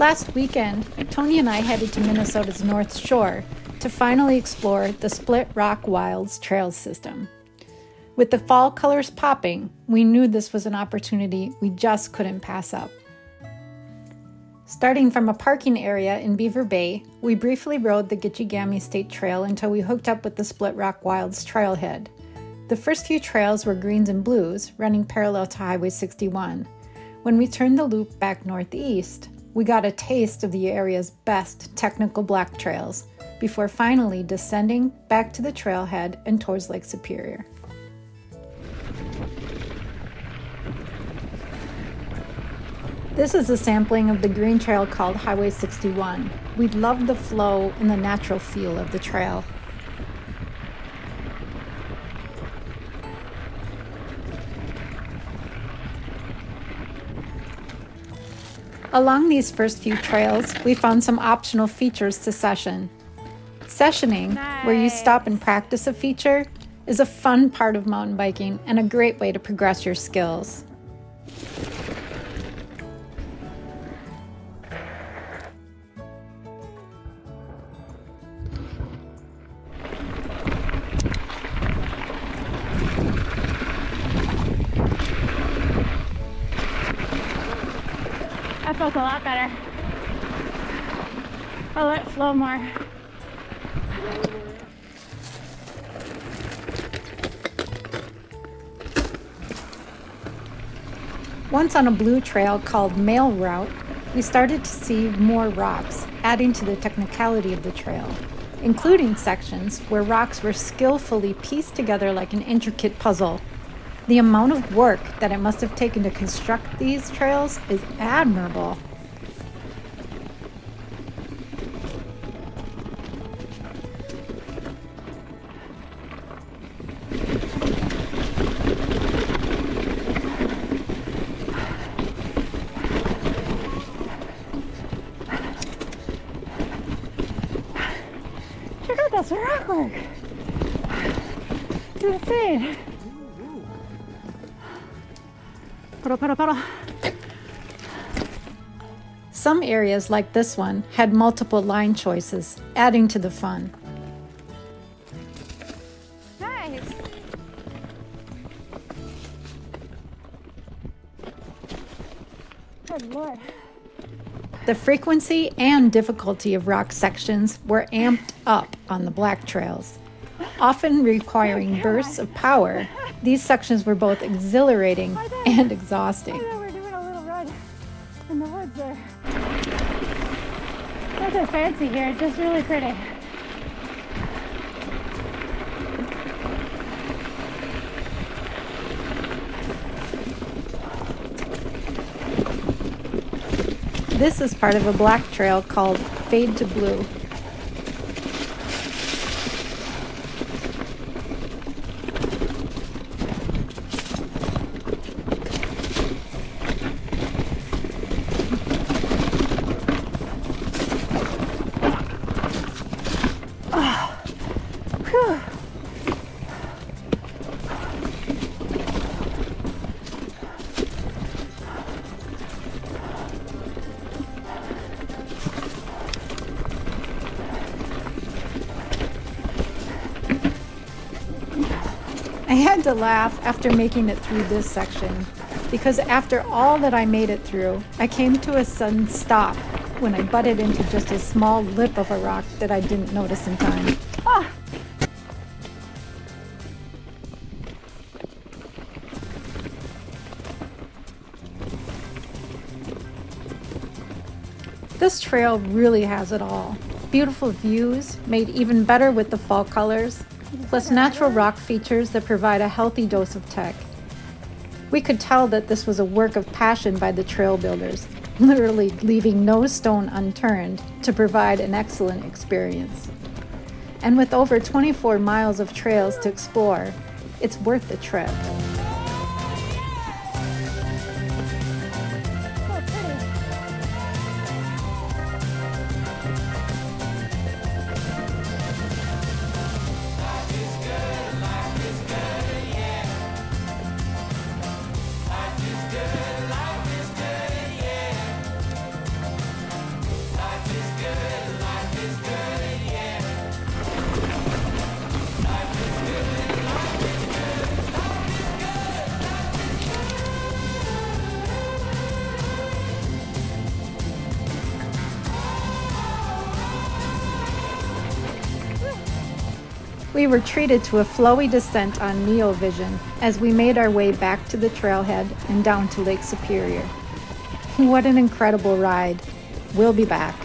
Last weekend, Tony and I headed to Minnesota's North Shore to finally explore the Split Rock Wilds trail system. With the fall colors popping, we knew this was an opportunity we just couldn't pass up. Starting from a parking area in Beaver Bay, we briefly rode the Gitchi-Gami State Trail until we hooked up with the Split Rock Wilds trailhead. The first few trails were greens and blues, running parallel to Highway 61. When we turned the loop back northeast, we got a taste of the area's best technical black trails before finally descending back to the trailhead and towards Lake Superior. This is a sampling of the green trail called Highway 61. We love the flow and the natural feel of the trail. Along these first few trails, we found some optional features to session. Sessioning, nice. where you stop and practice a feature, is a fun part of mountain biking and a great way to progress your skills. Feels a lot better. I'll let it flow more. Once on a blue trail called Mail Route, we started to see more rocks, adding to the technicality of the trail, including sections where rocks were skillfully pieced together like an intricate puzzle. The amount of work that it must have taken to construct these trails is admirable. Check out this rock work. It's insane. Some areas, like this one, had multiple line choices, adding to the fun. Nice. Good lord. The frequency and difficulty of rock sections were amped up on the black trails. Often requiring bursts of power, these sections were both exhilarating and exhausting. we're doing a little run in the woods there. Nothing fancy here, just really pretty. This is part of a black trail called Fade to Blue. I had to laugh after making it through this section because after all that I made it through, I came to a sudden stop when I butted into just a small lip of a rock that I didn't notice in time. Ah! This trail really has it all. Beautiful views, made even better with the fall colors, plus natural rock features that provide a healthy dose of tech. We could tell that this was a work of passion by the trail builders, literally leaving no stone unturned to provide an excellent experience. And with over 24 miles of trails to explore, it's worth the trip. We were treated to a flowy descent on NeoVision as we made our way back to the trailhead and down to Lake Superior. What an incredible ride. We'll be back.